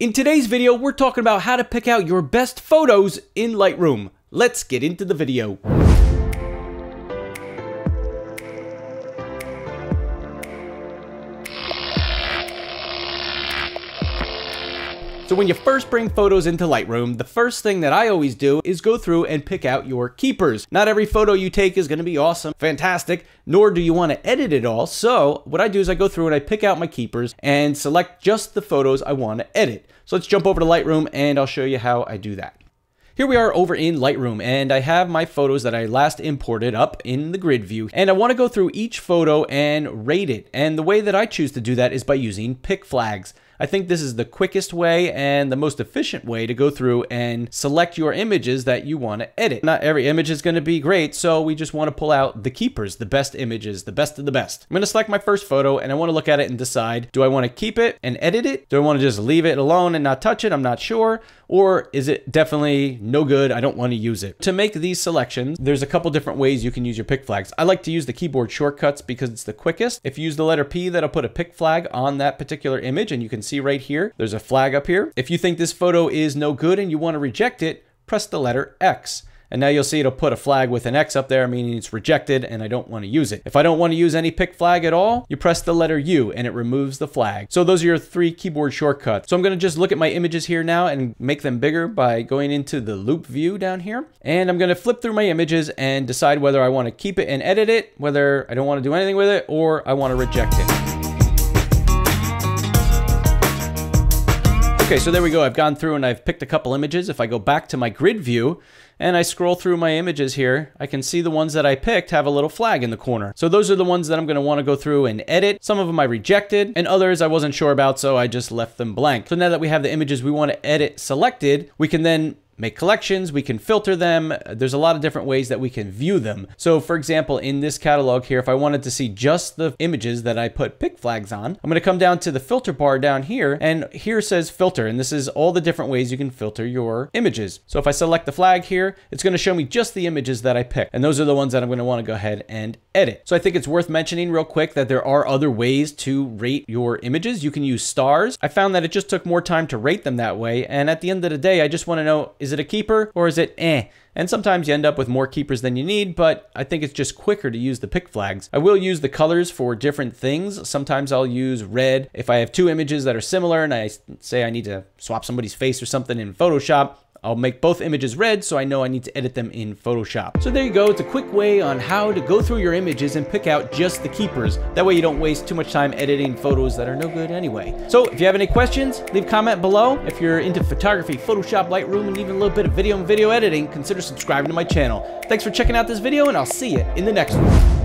In today's video, we're talking about how to pick out your best photos in Lightroom. Let's get into the video. So when you first bring photos into Lightroom, the first thing that I always do is go through and pick out your keepers. Not every photo you take is going to be awesome, fantastic, nor do you want to edit it all. So what I do is I go through and I pick out my keepers and select just the photos I want to edit. So let's jump over to Lightroom and I'll show you how I do that. Here we are over in Lightroom and I have my photos that I last imported up in the grid view and I want to go through each photo and rate it. And the way that I choose to do that is by using pick flags. I think this is the quickest way and the most efficient way to go through and select your images that you want to edit. Not every image is going to be great, so we just want to pull out the keepers, the best images, the best of the best. I'm going to select my first photo and I want to look at it and decide, do I want to keep it and edit it? Do I want to just leave it alone and not touch it? I'm not sure. Or is it definitely no good? I don't want to use it. To make these selections, there's a couple different ways you can use your pick flags. I like to use the keyboard shortcuts because it's the quickest. If you use the letter P, that'll put a pick flag on that particular image and you can see right here, there's a flag up here. If you think this photo is no good and you want to reject it, press the letter X. And now you'll see it'll put a flag with an X up there, meaning it's rejected and I don't want to use it. If I don't want to use any pick flag at all, you press the letter U and it removes the flag. So those are your three keyboard shortcuts. So I'm going to just look at my images here now and make them bigger by going into the loupe view down here. And I'm going to flip through my images and decide whether I want to keep it and edit it, whether I don't want to do anything with it, or I want to reject it. Okay, so there we go. I've gone through and I've picked a couple images. If I go back to my grid view and I scroll through my images here, I can see the ones that I picked have a little flag in the corner. So those are the ones that I'm gonna wanna go through and edit. Some of them I rejected and others I wasn't sure about, so I just left them blank. So now that we have the images we wanna edit selected, we can then make collections, we can filter them. There's a lot of different ways that we can view them. So for example, in this catalog here, if I wanted to see just the images that I put pick flags on, I'm gonna come down to the filter bar down here and here says filter. And this is all the different ways you can filter your images. So if I select the flag here, it's gonna show me just the images that I picked. And those are the ones that I'm gonna wanna go ahead and edit. So I think it's worth mentioning real quick that there are other ways to rate your images. You can use stars. I found that it just took more time to rate them that way. And at the end of the day, I just wanna know, is it a keeper or is it eh? And sometimes you end up with more keepers than you need, but I think it's just quicker to use the pick flags. I will use the colors for different things. Sometimes I'll use red. If I have two images that are similar and I say I need to swap somebody's face or something in Photoshop, I'll make both images red so I know I need to edit them in Photoshop. So there you go, it's a quick way on how to go through your images and pick out just the keepers. That way you don't waste too much time editing photos that are no good anyway. So if you have any questions, leave a comment below. If you're into photography, Photoshop, Lightroom, and even a little bit of video and video editing, consider subscribing to my channel. Thanks for checking out this video and I'll see you in the next one.